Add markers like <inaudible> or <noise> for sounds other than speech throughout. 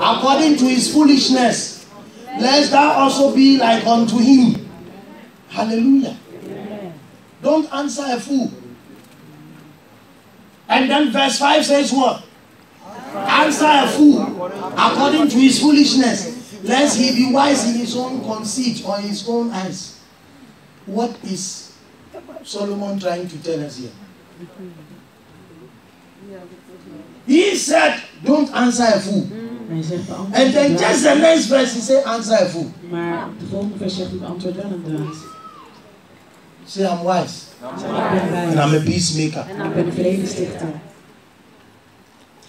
according to his foolishness, lest thou also be like unto him. Hallelujah. Don't answer a fool. And then verse 5 says what? Answer a fool according to his foolishness, lest he be wise in his own conceit or his own eyes. What is Solomon trying to tell us here? He said, Don't answer a fool. And then just the next verse, he said, Answer a fool. Maar de volgende vers zegt hij beantwoord wel een dwaas. Say, I'm wise ik ben and. I'm a peacemaker. En ik ben een vredestichter.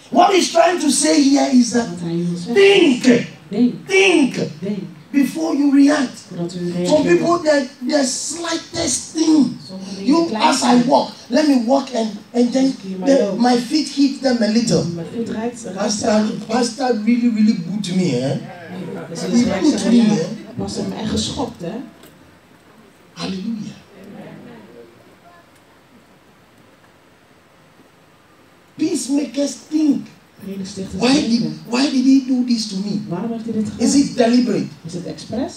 What he's trying to say here is that wil zeggen. think, think before you react. Some people, the, the slightest thing. You, as I walk, let me walk and, and then the, my feet hit them a little. Mijn voet raakt, raakt Pastor, pastor really, really good to me. Eh? He ze gelijk put zeggen, me, eh? was hem echt geschopt, hè? Hallelujah. Peacemakers think. Why did, why did he do this to me? Waarom heeft hij dit gedaan? Is it deliberate? Is het expres?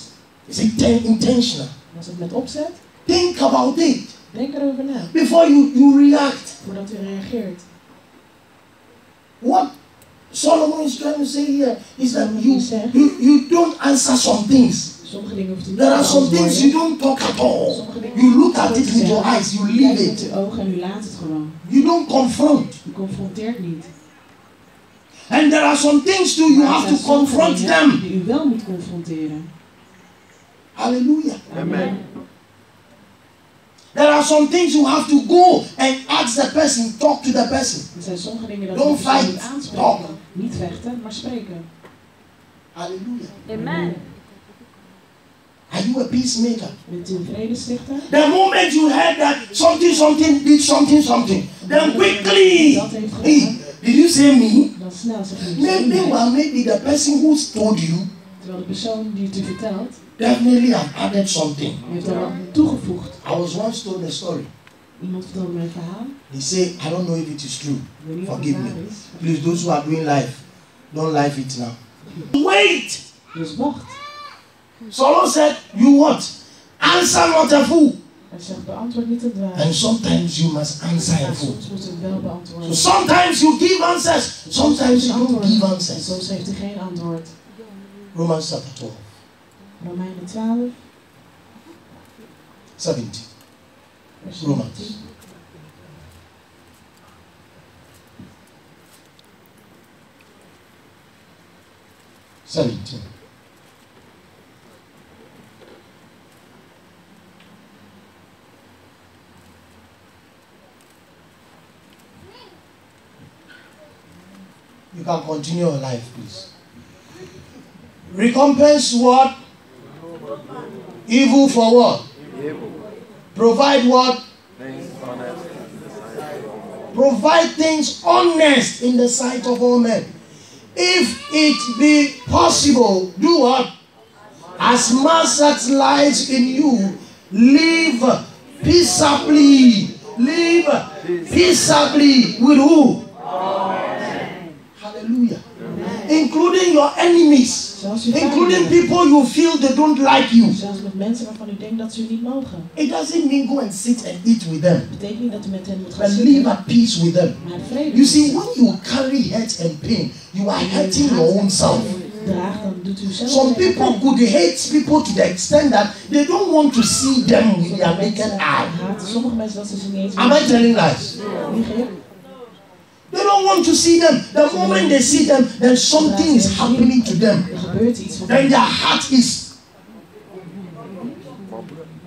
Is it ten- intentional? Was het met opzet? Think about it Denk erover na, before you, you react. voordat u reageert. What Solomon is trying to say here is that you, you, you don't answer some things. Sommige dingen hoeft u niet There are some things you don't talk at all. You look at it with your eyes, you leave met it. uw ogen en u laat het gewoon. You don't confront. U confronteert niet. And there are some things too, you have to confront them. Die u wel moet confronteren. Hallelujah. Amen. There are some things you have to go and ask the person, talk to the person. Er zijn sommige dingen dat Don't u persoon fight. moet aanspreken. Talk. Niet vechten, maar spreken. Hallelujah. Amen. Are you a peacemaker? Bent u een vredestichter? The moment you heard that something, something did something, something, then quickly, Dat heeft hey, did you say me? Dan snel zeg je Maybe, well, maybe the person who told you Terwijl de persoon die het u vertelt, definitely have added something. heeft er wat toegevoegd. I was once told a story. Iemand vertelde mij een verhaal. They say, I don't know if it is true. Forgive me. is. Please, those who are doing life, don't life it now. Wait! Dus wacht. Solomon said, You what? Answer not a fool. Hij zegt beantwoord niet een dwaas. And sometimes you must answer a fool. soms moet u wel beantwoorden. So sometimes you give answers, sometimes you don't give answers. soms heeft u geen antwoord. Romans chapter 12, Romeinen 12, 17. Romans. Seventeen. You can continue your life, please. Recompense what? Evil for what? Provide what? Provide things honest in the sight of all men. If it be possible, do what? As much as lies in you, live peaceably. Live peaceably with who? Hallelujah. Including your enemies. Including people you feel they don't like you. Zelfs met mensen waarvan u denkt dat ze u niet mogen. It doesn't mean go and sit and eat with them. Dat betekent niet dat u met hen moet gaan But live at peace with them. You see, when you carry hurt and pain, you are hurting your own self. Draagt, dan doet u zelf Some people could hate people to the extent that they don't want to see them with their naked eye. haten sommige mensen dat ze ze niet eens Am I telling lies? They don't want to see them. The moment they see them, then something is happening to them. Then their heart is.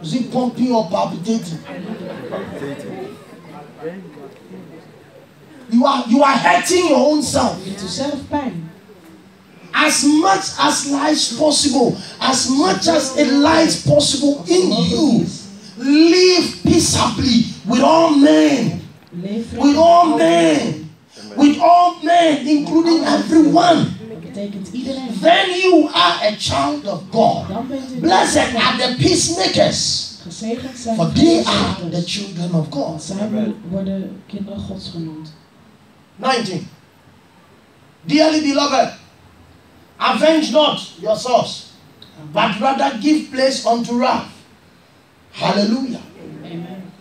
Is it pumping or palpitating? You are you are hurting your own self. Je doet u as much as lies possible, as much as it lies possible in you, live peaceably with all men, with all men, with all men, including everyone. Dat betekent iedereen. Then you are a child of God. Dan bent u Blessed are the peacemakers, for they are the children of God. Zij worden kinderen gods genoemd. 19. Dearly beloved, Avenge not yourselves, but rather give place unto wrath. Hallelujah. Amen.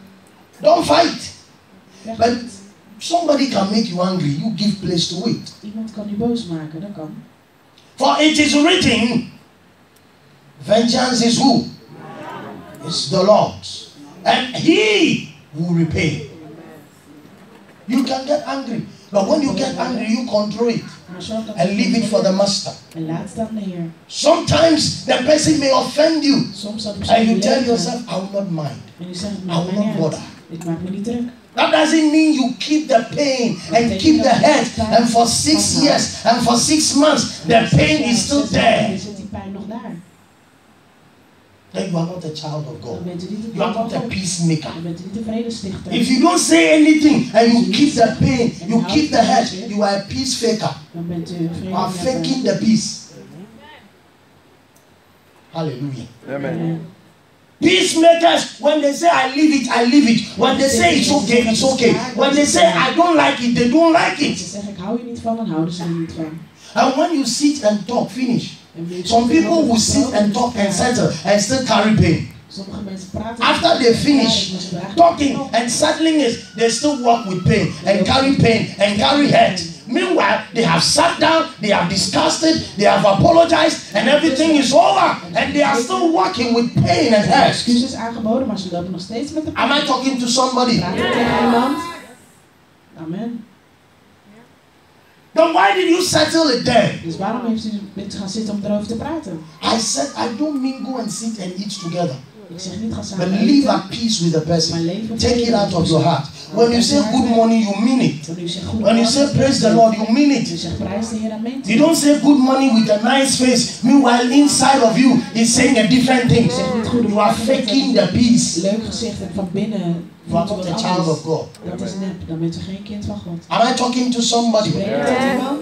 Don't fight. But niet. Somebody can make you angry. You give place to it. Iemand kan u boos maken, dat kan. For it is written, Vengeance is who? It's the Lord. And He will repay. You can get angry. But when you get angry, you control it Maar zorg dat and leave it for the master. En laat het aan de Heer. Sometimes the person may offend you. Soms zal de persoon And you tell yourself, I will not mind. En u zegt, het I will not bother. Dit maakt me niet druk. That doesn't mean you keep the pain and keep the hurt. And for six years and for six months, the pain is still there. zit die pijn nog daar. Then you are not a child of God. bent u niet een You are not a peacemaker. Dan bent u niet een vredestichter. If you don't say anything and you keep the pain, you keep the hurt, you are a peace faker. Dan bent u een You are faking the peace. Hallelujah. Amen. Peacemakers, when they say I leave it, I leave it. When they say it's okay, it's okay. When they say I don't like it, they don't like it. zeggen, ik hou je niet van, dan houden ze niet van. And when you sit and talk, finish. Some people will sit and talk and settle and still carry pain. Sommige mensen praten. After they finish talking and settling it, they still walk with pain and carry pain and carry hurt. Meanwhile, they have sat down, they have discussed it, they have apologized, and everything is over, and they are still walking with pain and hurt. Excuses aangeboden, maar ze lopen nog steeds met de Am I talking to somebody? Praat ik tegen iemand? Amen. Then why did you settle it there? Dus waarom heeft u gaan zitten om erover te praten? I said, I don't mean go and sit and eat together, Ik zeg niet ga but live at peace with the person. Take it out of your heart. When you say good morning, you mean it. Wanneer u zegt goed When you say praise the Lord, you mean it. zegt prijs de Heer en meent You don't say good morning with a nice face. Meanwhile, inside of you is saying a different thing. U zegt niet goed You are faking the peace. leuk gezicht en van binnen You are voelt u not wat a child of. God. Dat is nep, dan bent u geen kind van God. Am I talking to somebody? Spreek je tot iemand?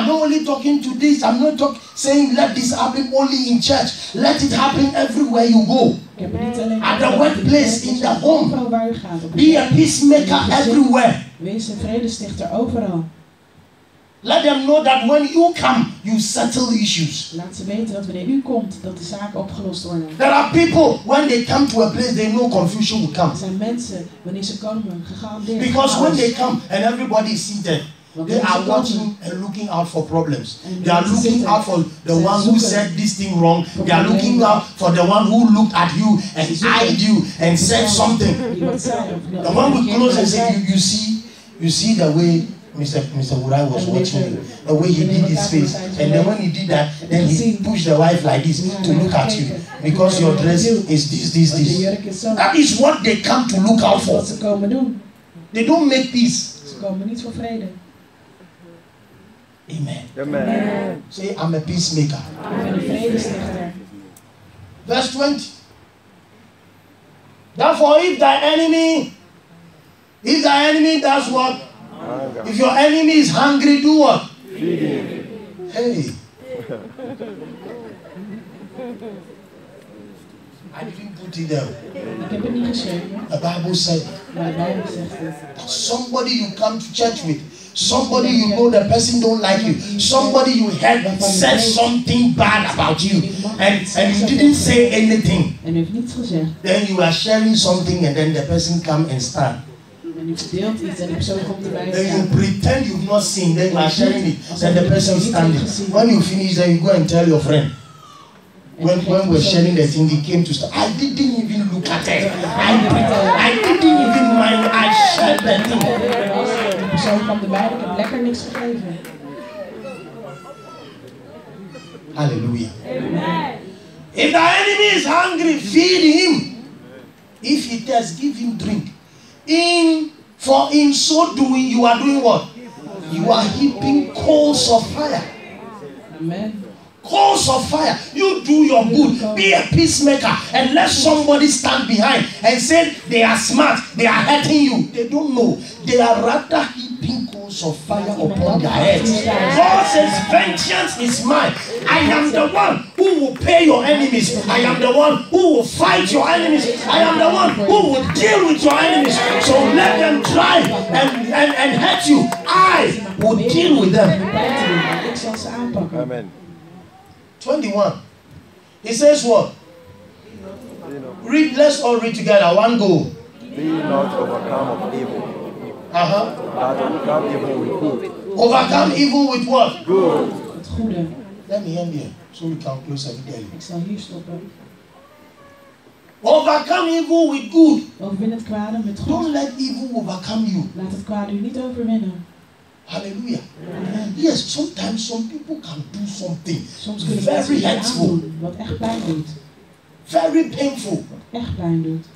I'm not only talking to this. I'm not talk, saying let this happen only in church. Let it happen everywhere you go. Ik heb het niet alleen At the workplace, in the home. Overal waar u gaat. Op Be a peacemaker everywhere. Wees een vredestichter overal. Let them know that when you come, you settle issues. Laat ze weten dat wanneer u komt, dat de zaken opgelost worden. There are people when they come to a place, they know confusion will come. Er zijn mensen, wanneer ze komen, gegarandeerd. Because when they come and everybody is seated, they are watching and looking out for problems. They are looking out for the Ze one who said this thing wrong. They are looking out for the one who looked at you and eyed you and said something. Die wat zei, of The one who close and say, zei. you, you see, you see the way Mr. Mr. Wurai was watching you, the way he did his face, and then when he did that, then he pushed the wife like this to look at you because your dress is this, this, this. jurk is zo. That is what they come to look out for. Wat ze komen doen. They don't make peace. Ze komen niet voor vrede. Amen. Amen. Say, I'm a peacemaker. Ik ben een vredestichter. Verse 20. Therefore, if thy enemy, if thy enemy does what? Anger. If your enemy is hungry, do what? Feed him. Hey. <laughs> I didn't put it there. Ik heb het niet geschreven, The Bible said maar de Bijbel that somebody you come to church with, somebody you know the person don't like you, somebody you heard said something bad about you, and, and you didn't say anything. En u heeft niets gezegd. Then you are sharing something and then the person come and stand. En u verdeelt iets en de persoon komt erbij Then you pretend you've not seen, then you are sharing it. Then the person standing. When you finish, then you go and tell your friend. When, when we're sharing the thing, he came to start. I didn't even look at it. I, I didn't even mind. I shared the thing. Persoon kwam erbij ik heb lekker niks gegeven. Hallelujah. If the enemy is hungry, feed him. If he thirsts, give him drink. In for in so doing, you are doing what? You are heaping coals of fire. Amen. Coals of fire. You do your good. Be a peacemaker and let somebody stand behind and say they are smart. They are hurting you. They don't know. They are rather heaping coals of fire upon their heads. God says, Vengeance is mine. I am the one who will pay your enemies. I am the one who will fight your enemies. I am the one who will deal with your enemies. So let them try and, and, and hurt you. I will deal with them. ik zal ze. Amen. 21. He says what? Read, let's all read together. One go. be not overcome of evil, Uh-huh. overcome evil with good. Overcome evil with what? Good. Let me end here so we can close early. Ik zal hier stoppen. Overcome evil with good. Overwin het kwade met Don't let evil overcome you. Laat het kwade u niet overwinnen. Hallelujah. Amen. Yes, sometimes some people can do something Soms Very hurtful. wat echt pijn doet. very painful. Echt pijn doet.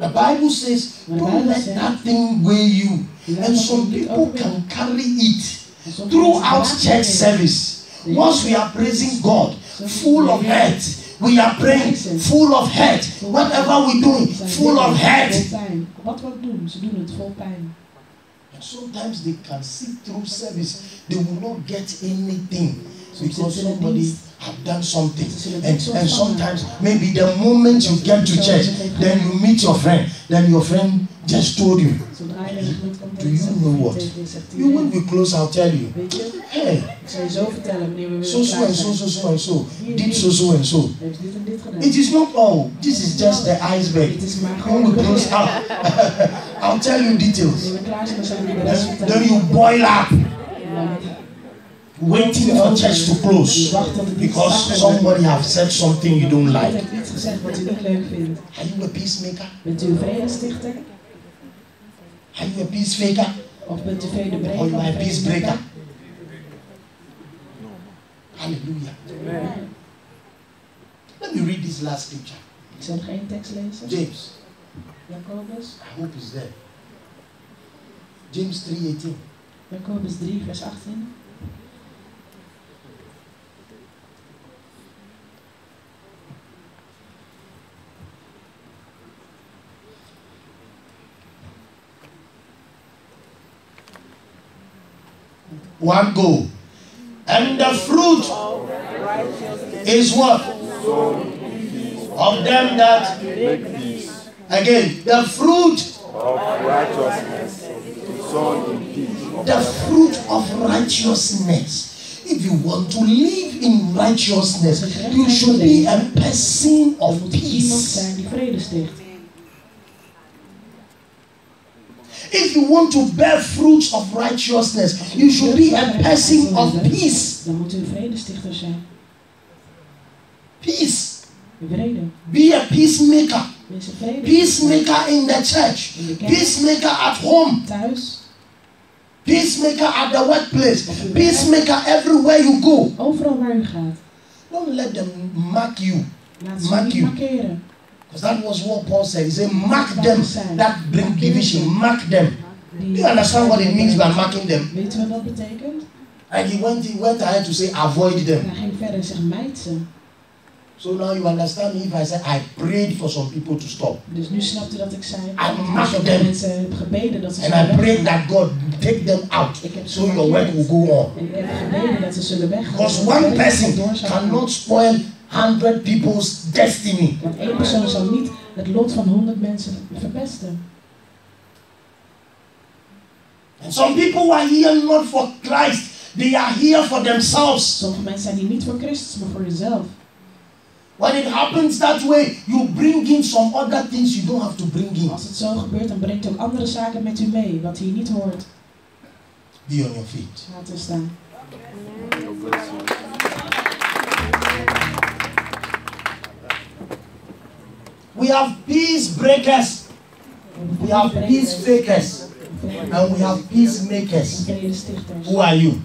The Bible says, Maar de don't Bijbel let zegt, that thing weigh you. laat And dat some niet people overwinnen. can carry it En soms throughout mensen church dragen service. Once we are praising God, full of hurt. We are praying, full of hurt. Whatever we're doing, het. Zijn full of dingen hurt. Vol pijn. Wat we ook doen, ze doen het vol pijn. And sometimes they can see through service, they will not get anything Soms because somebody have done something. And, and sometimes maybe the moment you get to church, then you meet your friend, then your friend just told you. Zodra je naar de gemeente komt, Do you know what? tegen je, zegt hij, You "Nee, we close, I'll tell you. Hey, ik zal je zo vertellen wanneer we weer so so and so so so and so did so so and so. Heeft dit en dit gedaan. It is not all. This is just the iceberg. Het is maar When we close out, <laughs> I'll tell you details. Wanneer we klaar zijn, dan zal ik je de rest Then, you boil up, waiting for church to close because somebody have said something you don't like. Are you a peacemaker? Are you a peace faker? Of bent u vredebreker? Or you are a peace breaker? Hallelujah. Let me read this last scripture. James. Jacobus. I hope it's there. James 3:18. Jacobus 3, vers 18. One go. And the fruit is what? Of them that Make peace again the fruit, of righteousness sown in peace. the fruit of righteousness. If you want to live in righteousness, you should be a person Er of moet iemand peace. zijn die vrede sticht. If you want to bear fruits of righteousness, you should be a person of peace. Dan moet u een vredestichter zijn. Peace. Vrede. Be a peacemaker. Peacemaker in the church. In de kerk. Peacemaker at home. Thuis. Peacemaker at the workplace. Peacemaker everywhere you go. Overal waar u gaat. Don't let them mark you. Laat Mark you. markeren. Because that was what Paul said. He said, mark them. That bring division. Mark them. Do you understand what it means by marking them? Weet u wat dat betekent? And he went, he went ahead to say, avoid them. Hij ging verder en zegt mijt ze. So now you understand me if I say, I prayed for some people to stop. Dus nu snapt u dat ik zei. I dat ik mark voor them. mensen heb gebeden dat ze And I prayed that God take them out Ik heb ze so your work will go on. En ik heb gebeden dat ze zullen weggaan. Because one person door zou gaan. cannot spoil 100 people's destiny. Want één persoon zal niet het lot van honderd mensen verpesten. And some people are here not for Christ, they are here for themselves. Sommige mensen zijn hier niet voor Christus, maar voor jezelf. When it happens that way, you bring in some other things you don't have to bring in. Als het zo gebeurt, dan brengt u ook andere zaken met u mee, wat hier niet hoort. Be on your feet. Laten we staan. We have peace breakers, we have peace fakers, and we have peacemakers. Who are you?